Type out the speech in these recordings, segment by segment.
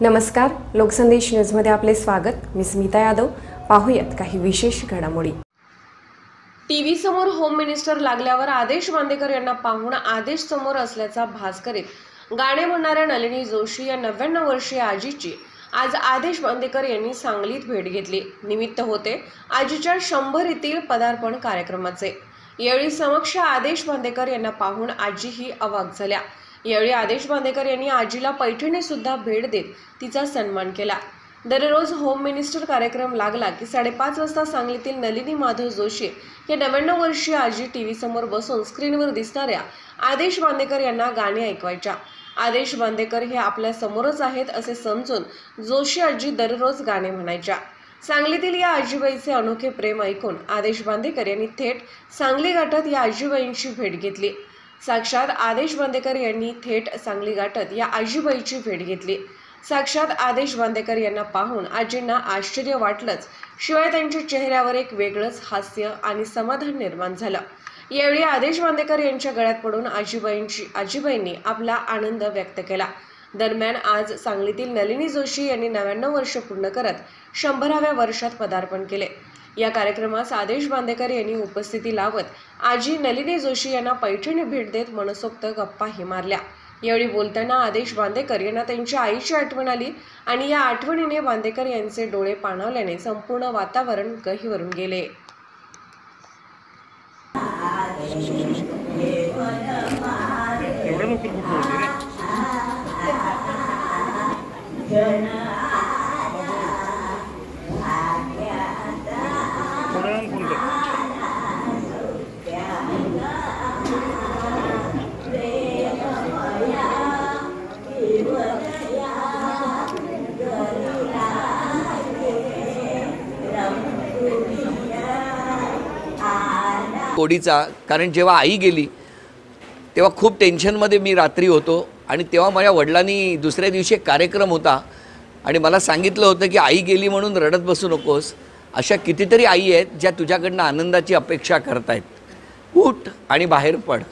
नमस्कार लोकसंदेश न्यूजमध्ये आपले स्वागत. मी स्मिता यादव. पाहूयात काही विशेष घडामोडी. टीव्ही समोर होम मिनिस्टर लागल्यावर आदेश बांदेकर यांना पाहून आदेश समोर असल्याचा भास करीत गाणे म्हणणाऱ्या नलिनी जोशी या नव्याण्णव वर्षीय आजीची आज आदेश बांदेकर यांनी सांगलीत भेट घेतली. निमित्त होते आजीच्या शंभरीतील पदार्पण कार्यक्रमाचे. यावेळी समक्ष आदेश बांदेकर यांना पाहून आजीही अवाक झाल्या. यावेळी आदेश बांदेकर यांनी आजीला पैठणी सुद्धा भेट देत तिचा सन्मान केला. दररोज होम मिनिस्टर कार्यक्रम लागला की साडेपाच वाजता सांगलीतील नलिनी माधव जोशी या नव्याण्णव वर्षीय आजी टीव्ही समोर बसून स्क्रीनवर दिसणाऱ्या आदेश बांदेकर यांना गाणी ऐकवायच्या. आदेश बांदेकर हे आपल्या समोरच आहेत असे समजून जोशी आजी दररोज गाणे म्हणायच्या. सांगलीतील या आजीबाईचे अनोखे प्रेम ऐकून आदेश बांदेकर यांनी थेट सांगली घाटात या आजीबाईंची भेट घेतली. साक्षात आदेश बांदेकर यांनी थेट सांगली गाठत या आजीबाईची भेट घेतली. साक्षात आदेश बांदेकर यांना पाहून आजींना आश्चर्य वाटलंच. शिवाय त्यांच्या चेहऱ्यावर एक वेगळंच हास्य आणि समाधान निर्माण झालं. यावेळी आदेश बांदेकर यांच्या गळ्यात पडून आजीबाईंची आजीबाईंनी आपला आनंद व्यक्त केला. दरम्यान आज सांगलीतील नलिनी जोशी यांनी नव्याण्णव वर्ष पूर्ण करत शंभराव्या वर्षात पदार्पण केले. या कार्यक्रमास आदेश बांदेकर यांनी उपस्थिती लावत आजी नलिनी जोशी यांना पैठणी भेट देत मनसोक्त गप्पाही मारल्या. यावेळी बोलताना आदेश बांदेकर यांना त्यांच्या आईची आठवण आली आणि या आठवणीने बांदेकर यांचे डोळे पाणावल्याने संपूर्ण वातावरण गहीवरून गेले. कोडीचा कारण जेव्हा आई गेली तेव्हा खूप टेन्शनमध्ये मी रात्री होतो आणि तेव्हा माझ्या वडिलांनी दुसऱ्या दिवशी एक कार्यक्रम होता आणि मला सांगितलं होतं की आई गेली म्हणून रडत बसू नकोस. अशा कितीतरी आई आहेत ज्या तुझ्याकडनं आनंदाची अपेक्षा करतायत. उठ आणि बाहेर पड.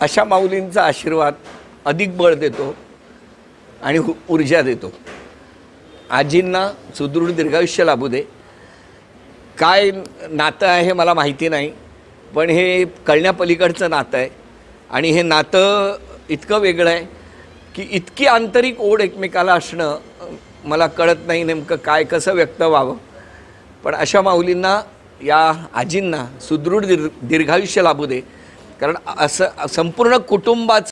अशा माऊलींचा आशीर्वाद अधिक बळ देतो आणि ऊर्जा देतो. आजींना सुदृढ दीर्घायुष्य लाभू दे. काय नातं आहे हे मला माहिती नाही पण हे कळण्यापलीकडचं नातं आहे. आणि हे नातं इतकं वेगळं आहे की इतकी आंतरिक ओढ एकमेकाला असणं मला कळत नाही नेमकं काय कसं व्यक्त व्हावं. पण अशा माऊलींना या आजींना सुदृढ दीर्घ दीर्घायुष्य लाभू दे. कारण असं संपूर्ण कुटुंबाचं